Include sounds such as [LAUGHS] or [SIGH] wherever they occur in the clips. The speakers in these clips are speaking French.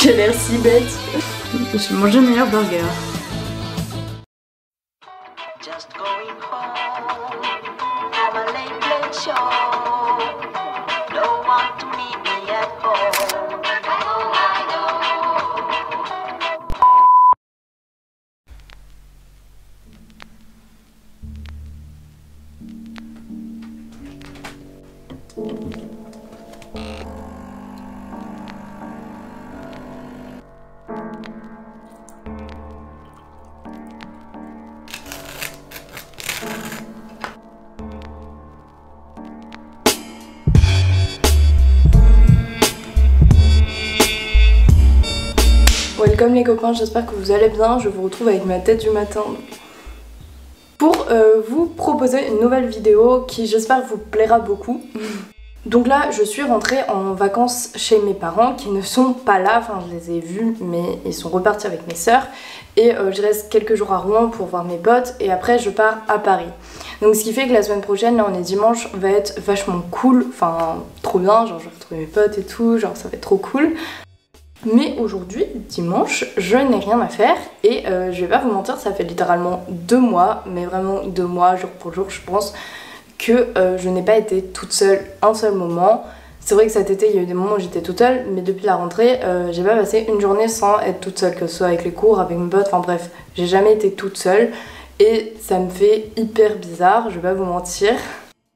J'ai l'air si bête. J'ai mangé le meilleur burger. Just going Welcome les copains, j'espère que vous allez bien. Je vous retrouve avec ma tête du matin pour euh, vous proposer une nouvelle vidéo qui j'espère vous plaira beaucoup. Donc là, je suis rentrée en vacances chez mes parents qui ne sont pas là, enfin je les ai vus mais ils sont repartis avec mes sœurs et euh, je reste quelques jours à Rouen pour voir mes potes et après je pars à Paris. Donc ce qui fait que la semaine prochaine, là on est dimanche, va être vachement cool, enfin trop bien, genre je vais retrouver mes potes et tout, genre ça va être trop cool. Mais aujourd'hui, dimanche, je n'ai rien à faire et euh, je vais pas vous mentir, ça fait littéralement deux mois, mais vraiment deux mois, jour pour jour, je pense, que euh, je n'ai pas été toute seule un seul moment. C'est vrai que cet été, il y a eu des moments où j'étais toute seule, mais depuis la rentrée, euh, j'ai pas passé une journée sans être toute seule, que ce soit avec les cours, avec mes potes, enfin bref, j'ai jamais été toute seule et ça me fait hyper bizarre, je vais pas vous mentir.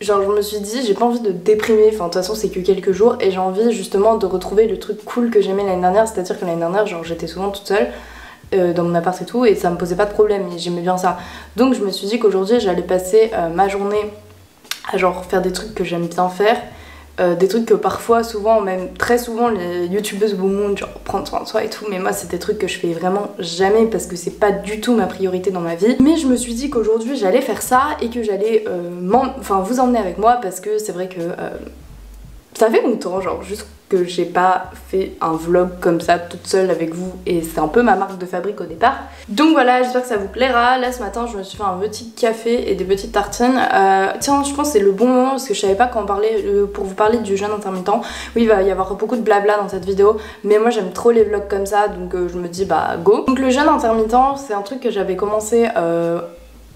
Genre je me suis dit j'ai pas envie de déprimer, enfin de toute façon c'est que quelques jours. Et j'ai envie justement de retrouver le truc cool que j'aimais l'année dernière, c'est-à-dire que l'année dernière genre j'étais souvent toute seule euh, dans mon appart et tout et ça me posait pas de problème. Et j'aimais bien ça. Donc je me suis dit qu'aujourd'hui j'allais passer euh, ma journée à genre faire des trucs que j'aime bien faire, euh, des trucs que parfois, souvent, même très souvent les youtubeuses vous montrent, genre prendre soin de soi et tout, mais moi c'est des trucs que je fais vraiment jamais parce que c'est pas du tout ma priorité dans ma vie. Mais je me suis dit qu'aujourd'hui j'allais faire ça et que j'allais euh, vous emmener avec moi parce que c'est vrai que euh, ça fait longtemps, genre juste que j'ai pas fait un vlog comme ça toute seule avec vous et c'est un peu ma marque de fabrique au départ. Donc voilà, j'espère que ça vous plaira. Là ce matin je me suis fait un petit café et des petites tartines. Euh, tiens, je pense c'est le bon moment parce que je savais pas quand parler euh, pour vous parler du jeûne intermittent. Oui, il va y avoir beaucoup de blabla dans cette vidéo, mais moi j'aime trop les vlogs comme ça donc euh, je me dis bah go. Donc le jeûne intermittent, c'est un truc que j'avais commencé euh,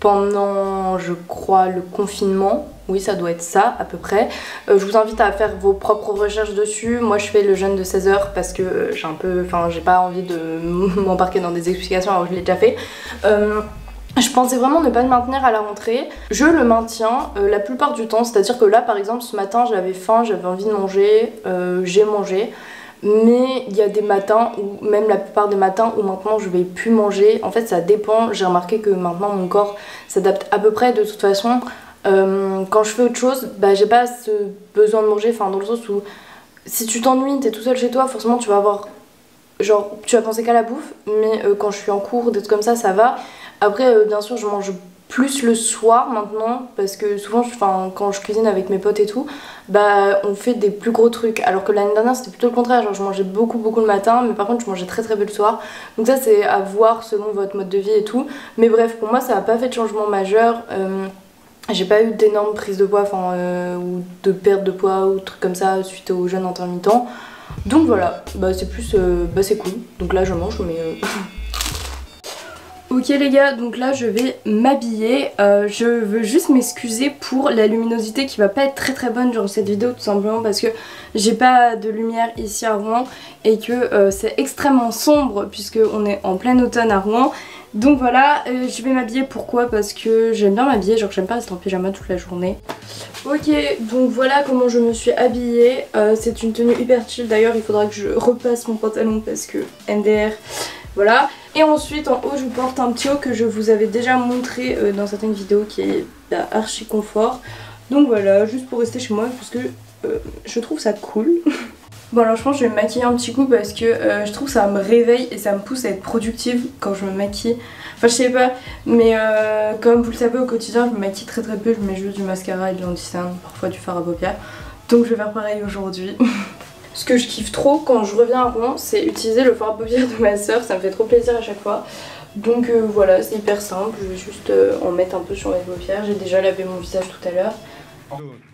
pendant je crois le confinement oui, ça doit être ça à peu près. Euh, je vous invite à faire vos propres recherches dessus. Moi, je fais le jeûne de 16 heures parce que euh, j'ai un peu. Enfin, j'ai pas envie de [LAUGHS] m'embarquer dans des explications alors je l'ai déjà fait. Euh, je pensais vraiment ne pas le maintenir à la rentrée. Je le maintiens la plupart du temps, c'est-à-dire que là par exemple ce matin j'avais faim, j'avais envie de manger, j'ai mangé. Mais il y a des matins, ou même la plupart des matins où maintenant je vais plus manger. En fait ça dépend, j'ai remarqué que maintenant mon corps s'adapte à peu près de toute façon euh, quand je fais autre chose, bah, j'ai pas ce besoin de manger, enfin dans le sens où si tu t'ennuies, t'es tout seul chez toi, forcément tu vas avoir genre tu vas penser qu'à la bouffe, mais euh, quand je suis en cours, des trucs comme ça, ça va. Après, euh, bien sûr, je mange plus le soir maintenant parce que souvent quand je cuisine avec mes potes et tout bah on fait des plus gros trucs. Alors que l'année dernière c'était plutôt le contraire. Genre je mangeais beaucoup beaucoup le matin mais par contre je mangeais très très peu le soir. Donc ça c'est à voir selon votre mode de vie et tout. Mais bref pour moi ça n'a pas fait de changement majeur. Euh, j'ai pas eu d'énormes prises de poids euh, ou de perte de poids ou trucs comme ça suite au jeûne intermittent. Donc voilà, bah c'est plus euh, bah c'est cool. Donc là je mange mais [LAUGHS] Ok les gars, donc là je vais m'habiller. Euh, je veux juste m'excuser pour la luminosité qui va pas être très très bonne durant cette vidéo tout simplement parce que j'ai pas de lumière ici à Rouen et que euh, c'est extrêmement sombre puisque on est en plein automne à Rouen. Donc voilà, euh, je vais m'habiller pourquoi? Parce que j'aime bien m'habiller, genre j'aime pas rester en pyjama toute la journée. Ok, donc voilà comment je me suis habillée. C'est une tenue hyper chill d'ailleurs, il faudra que je repasse mon pantalon parce que MDR, voilà. Et ensuite en haut je porte un petit haut que je vous avais déjà montré euh, dans certaines vidéos qui est archi confort. Donc voilà, juste pour rester chez moi parce que euh, je trouve ça cool. [LAUGHS] Bon alors je pense que je vais me maquiller un petit coup parce que euh, je trouve ça me réveille et ça me pousse à être productive quand je me maquille. Enfin je sais pas, mais comme vous le savez au quotidien je me maquille très très peu, je mets juste du mascara et de l'anti-cerne, parfois du fard à paupières. Donc je vais faire pareil aujourd'hui. [LAUGHS] Ce que je kiffe trop quand je reviens à Rouen c'est utiliser le fard à paupières de ma soeur, ça me fait trop plaisir à chaque fois. Donc euh, voilà c'est hyper simple, je vais juste euh, en mettre un peu sur mes paupières, j'ai déjà lavé mon visage tout à l'heure.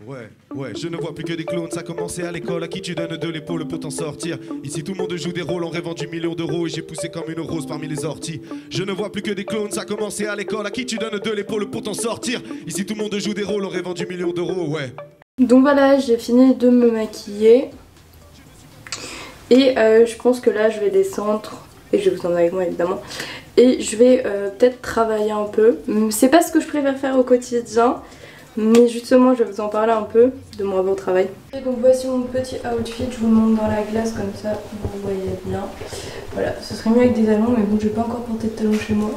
Ouais, ouais, je ne vois plus que des clones, ça a commencé à l'école, à qui tu donnes de l'épaule pour t'en sortir? Ici tout le monde joue des rôles en rêvant du million d'euros et j'ai poussé comme une rose parmi les orties. Je ne vois plus que des clones, ça a commencé à l'école, à qui tu donnes de l'épaule pour t'en sortir? Ici tout le monde joue des rôles en rêvant du million d'euros, ouais. Donc voilà, j'ai fini de me maquiller. Et euh, je pense que là, je vais descendre. Et je vais vous emmener avec moi évidemment. Et je vais euh, peut-être travailler un peu. C'est pas ce que je préfère faire au quotidien. Mais justement, je vais vous en parler un peu de mon beau travail. Donc voici mon petit outfit. Je vous le montre dans la glace comme ça, vous voyez bien. Voilà, ce serait mieux avec des talons, mais bon, je vais pas encore porter de talons chez moi.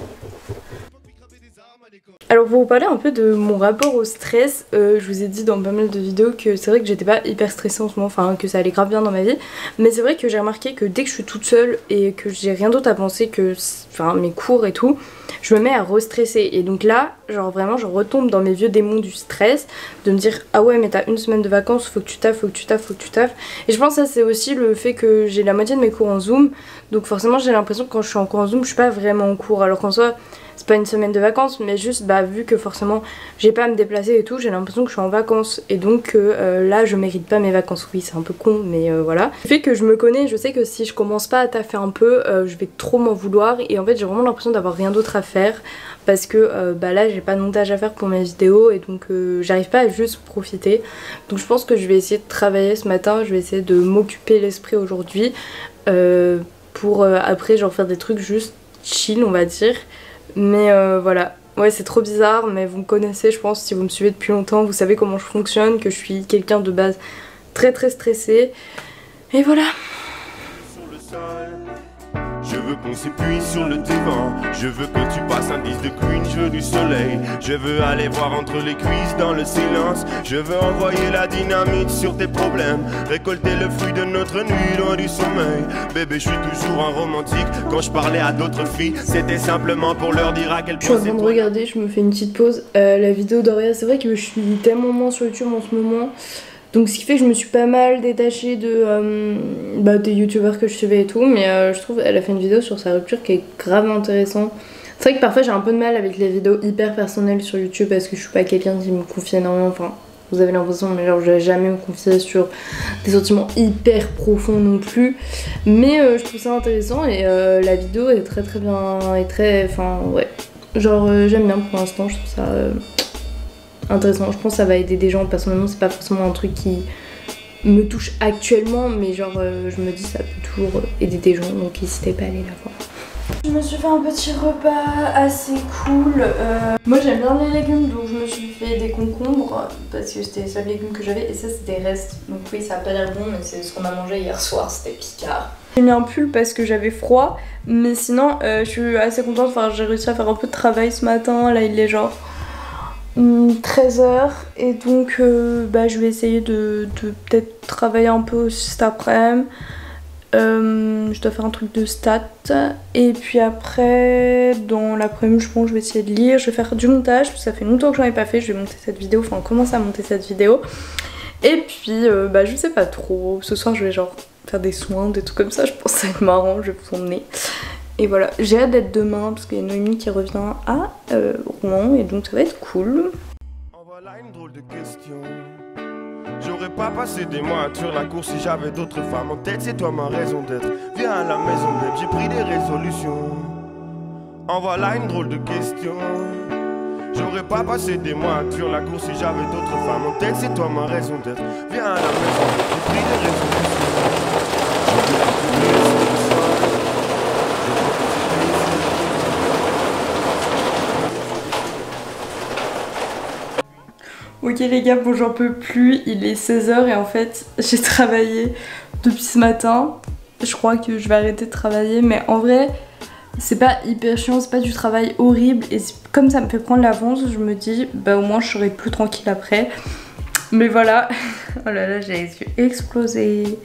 Alors pour vous parler un peu de mon rapport au stress, euh, je vous ai dit dans pas mal de vidéos que c'est vrai que j'étais pas hyper stressée en ce moment, enfin que ça allait grave bien dans ma vie, mais c'est vrai que j'ai remarqué que dès que je suis toute seule et que j'ai rien d'autre à penser que enfin, mes cours et tout, je me mets à restresser. Et donc là, genre vraiment je retombe dans mes vieux démons du stress, de me dire ah ouais mais t'as une semaine de vacances, faut que tu taffes, faut que tu taffes, faut que tu taffes, et je pense que ça c'est aussi le fait que j'ai la moitié de mes cours en zoom, donc forcément j'ai l'impression que quand je suis en cours en zoom je suis pas vraiment en cours, alors qu'en soit c'est pas une semaine de vacances mais juste bah vu que forcément j'ai pas à me déplacer et tout j'ai l'impression que je suis en vacances. Et donc euh, là je mérite pas mes vacances. Oui c'est un peu con mais euh, voilà. Le fait que je me connais je sais que si je commence pas à taffer un peu euh, je vais trop m'en vouloir. Et en fait j'ai vraiment l'impression d'avoir rien d'autre à faire parce que bah là j'ai pas de montage à faire pour mes vidéos et donc j'arrive pas à juste profiter donc je pense que je vais essayer de travailler ce matin je vais essayer de m'occuper l'esprit aujourd'hui pour après genre faire des trucs juste chill on va dire mais euh, voilà, ouais c'est trop bizarre mais vous me connaissez je pense si vous me suivez depuis longtemps, vous savez comment je fonctionne, que je suis quelqu'un de base très très stressé. Et voilà. Je veux qu'on s'épuise sur le divan. Je veux que tu passes un disque de Queen, je veux du soleil. Je veux aller voir entre les cuisses dans le silence. Je veux envoyer la dynamite sur tes problèmes. Récolter le fruit de notre nuit loin du sommeil. Bébé, je suis toujours un romantique. Quand je parlais à d'autres filles, c'était simplement pour leur dire à quel point. Je suis en train de regarder, je me fais une petite pause. Euh, la vidéo d'Auréa, c'est vrai que je suis tellement moins sur YouTube en ce moment. Donc ce qui fait que je me suis pas mal détachée de, euh, bah, des youtubeurs que je suivais et tout, mais euh, je trouve qu'elle a fait une vidéo sur sa rupture qui est grave intéressante. C'est vrai que parfois j'ai un peu de mal avec les vidéos hyper personnelles sur YouTube parce que je suis pas quelqu'un qui me confie énormément, enfin vous avez l'impression, mais genre je vais jamais me confier sur des sentiments hyper profonds non plus. Mais euh, je trouve ça intéressant et la vidéo est très très bien, et très, enfin ouais, genre j'aime bien pour l'instant, je trouve ça intéressant. Je pense que ça va aider des gens. Personnellement, c'est pas forcément un truc qui me touche actuellement, mais genre euh, je me dis ça peut toujours aider des gens, donc n'hésitez pas à aller la voir. Je me suis fait un petit repas assez cool. Euh, moi j'aime bien les légumes, donc je me suis fait des concombres parce que c'était les seuls légumes que j'avais et ça c'était des restes. Donc oui, ça a pas l'air bon, mais c'est ce qu'on a mangé hier soir, c'était picard. J'ai mis un pull parce que j'avais froid, mais sinon euh, je suis assez contente. Enfin, j'ai réussi à faire un peu de travail ce matin. Là, il est genre 13h et donc euh, bah, je vais essayer de, peut-être travailler un peu cet après-midi. Euh, je dois faire un truc de stats. Et puis après dans l'après-midi je pense que je vais essayer de lire, je vais faire du montage, ça fait longtemps que j'en ai pas fait, je vais monter cette vidéo, enfin commencer à monter cette vidéo. Et puis euh, bah je sais pas trop, ce soir je vais genre faire des soins, des trucs comme ça, je pense que ça va être marrant, je vais vous emmener et voilà, j'ai hâte d'être demain parce qu'il y a Noémie qui revient à euh, Rouen et donc ça va être cool. En voilà une drôle de question. J'aurais pas passé des mois sur la course si j'avais d'autres femmes en tête, c'est toi ma raison d'être. Viens à la maison j'ai pris des résolutions. En voilà une drôle de question. J'aurais pas passé des mois sur la course si j'avais d'autres femmes en tête, c'est toi ma raison d'être. Viens à la maison j'ai pris des résolutions. Ok les gars, bon j'en peux plus, il est 16h et en fait [LAUGHS] j'ai travaillé depuis ce matin. Je crois que je vais arrêter de travailler mais en vrai c'est pas hyper chiant, c'est pas du travail horrible et comme ça me fait prendre l'avance je me dis bah au moins je serai plus tranquille après. Mais voilà, [LAUGHS] oh là là j'ai les yeux explosés.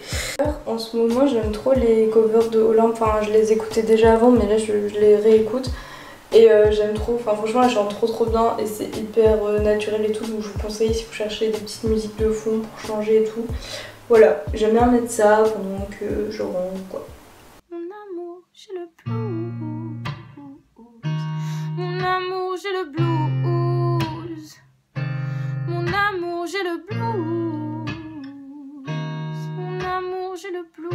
En ce moment j'aime trop les covers de Olympe, enfin je les écoutais déjà avant mais là je les réécoute. Et euh, j'aime trop, enfin franchement elle chante trop trop bien et c'est hyper euh, naturel et tout donc je vous conseille si vous cherchez des petites musiques de fond pour changer et tout. Voilà, j'aime bien mettre ça pendant que je rentre quoi. Mon amour, j'ai le blues. Mon amour, j'ai le blues. Mon amour, j'ai le blues. Mon amour, j'ai le blues.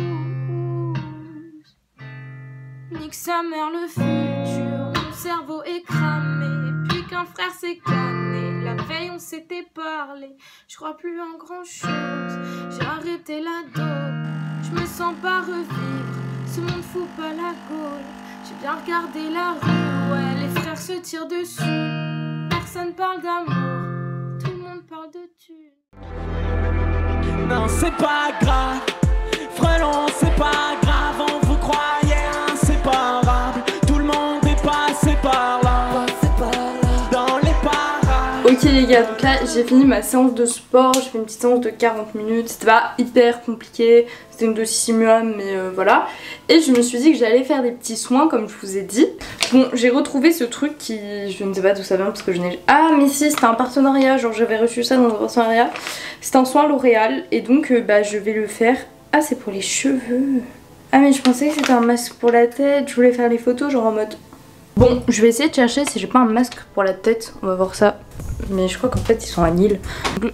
Nique sa mère le futur, cerveau est cramé. Puis qu'un frère s'est canné, la veille on s'était parlé. Je crois plus en grand chose, j'ai arrêté la dope. Je me sens pas revivre, ce monde fout pas la gaule. J'ai bien regardé la rue, ouais, les frères se tirent dessus. Personne parle d'amour, tout le monde parle de tu. Non, c'est pas grave. Frelon, c'est pas j'ai fini ma séance de sport, j'ai fait une petite séance de 40 minutes, c'était pas hyper compliqué, c'était une dose simulum mais euh, voilà. Et je me suis dit que j'allais faire des petits soins comme je vous ai dit. Bon j'ai retrouvé ce truc qui, je ne sais pas d'où ça vient parce que je n'ai... Ah mais si c'était un partenariat, genre j'avais reçu ça dans un partenariat. C'est un soin L'Oréal et donc euh, bah je vais le faire. Ah c'est pour les cheveux. Ah mais je pensais que c'était un masque pour la tête, je voulais faire les photos genre en mode... Bon, je vais essayer de chercher si j'ai pas un masque pour la tête, on va voir ça. Mais je crois qu'en fait ils sont à Lille.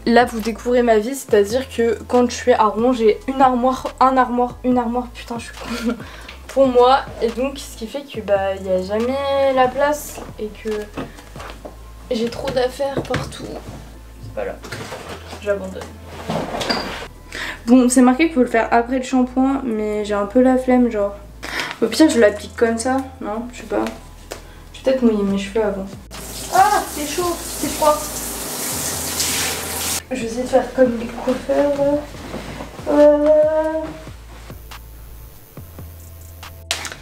Là vous découvrez ma vie, c'est-à-dire que quand je suis à Rouen, j'ai une armoire, un armoire, une armoire, putain je suis con, [LAUGHS] pour moi. Et donc ce qui fait que bah il y a jamais la place et que j'ai trop d'affaires partout. C'est pas là, j'abandonne. Bon, c'est marqué qu'il faut le faire après le shampoing, mais j'ai un peu la flemme, genre. Au pire, je l'applique comme ça, non? Je sais pas. Je vais peut-être mouiller mes cheveux avant. Ah, c'est chaud, c'est froid. Je vais essayer de faire comme les coiffeurs. Euh...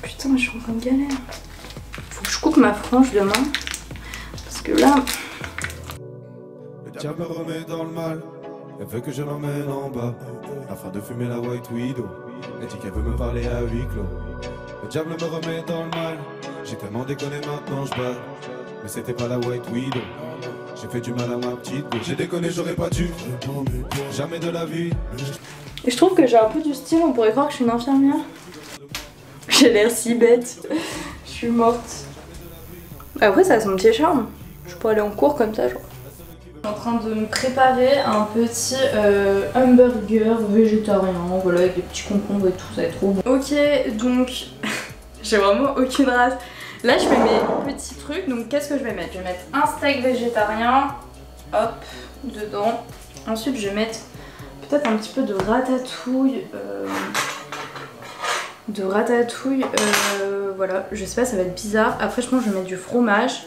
Putain, je suis en train de galère. Faut que je coupe ma frange demain. Parce que là, Le diable me remet dans le mal. Elle veut que je l'emmène en bas. Afin de fumer la White Widow. Elle dit qu'elle veut me parler à huis clos. Le diable me remet dans le mal. J'ai tellement déconné maintenant je bats. Mais c'était pas la White Widow. J'ai fait du mal à ma petite. J'ai déconné, j'aurais pas dû. Jamais de la vie. Et je trouve que j'ai un peu du style, on pourrait croire que je suis une infirmière. J'ai l'air si bête. Je suis morte. Après, ça a son petit charme. Je pourrais aller en cours comme ça, genre. Je suis en train de me préparer un petit euh, hamburger végétarien, voilà, avec des petits concombres et tout, ça va être trop bon. Ok, donc [LAUGHS] j'ai vraiment aucune race. Là, je fais mes petits trucs, donc qu'est-ce que je vais mettre? Je vais mettre un steak végétarien, hop, dedans. Ensuite, je vais mettre peut-être un petit peu de ratatouille. euh, de ratatouille, euh, voilà, je sais pas, ça va être bizarre. Après, je pense je vais mettre du fromage,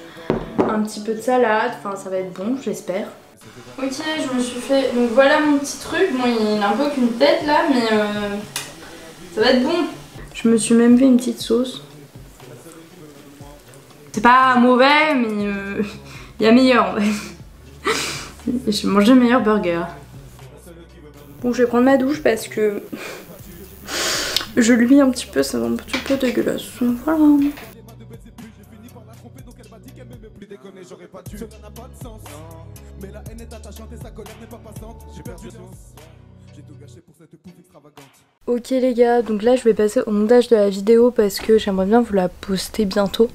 un petit peu de salade, enfin, ça va être bon, j'espère. Ok, je me suis fait. Donc voilà mon petit truc. Bon, il a un peu qu'une tête là, mais euh, ça va être bon. Je me suis même fait une petite sauce. C'est pas mauvais, mais euh, il y a meilleur en fait. J'ai mangé meilleur burger. Bon, je vais prendre ma douche parce que je lui un petit peu, ça va un petit peu dégueulasse. Voilà. Ok les gars, donc là je vais passer au montage de la vidéo parce que j'aimerais bien vous la poster bientôt.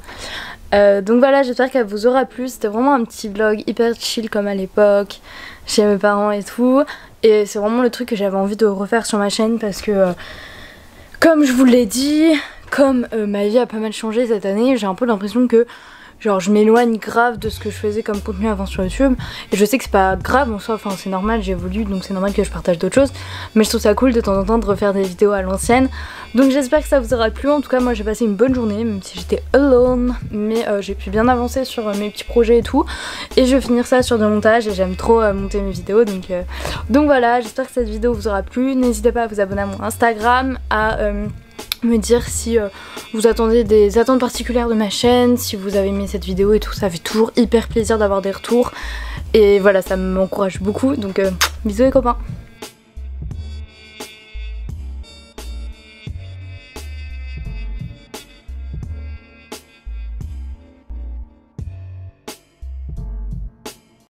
Euh, donc voilà, j'espère qu'elle vous aura plu. C'était vraiment un petit vlog hyper chill comme à l'époque, chez mes parents et tout. Et c'est vraiment le truc que j'avais envie de refaire sur ma chaîne parce que, euh, comme je vous l'ai dit, comme euh, ma vie a pas mal changé cette année, j'ai un peu l'impression que genre je m'éloigne grave de ce que je faisais comme contenu avant sur YouTube. Et je sais que c'est pas grave en soi, enfin c'est normal, j'évolue donc c'est normal que je partage d'autres choses. Mais je trouve ça cool de temps en temps de refaire des vidéos à l'ancienne. Donc j'espère que ça vous aura plu, en tout cas moi j'ai passé une bonne journée même si j'étais alone. Mais euh, j'ai pu bien avancer sur euh, mes petits projets et tout. Et je vais finir ça sur des montages et j'aime trop euh, monter mes vidéos. Donc, donc voilà j'espère que cette vidéo vous aura plu, n'hésitez pas à vous abonner à mon Instagram, à... me dire si euh, vous attendez des attentes particulières de ma chaîne, si vous avez aimé cette vidéo et tout, ça fait toujours hyper plaisir d'avoir des retours. Et voilà ça m'encourage beaucoup. Donc euh, bisous les copains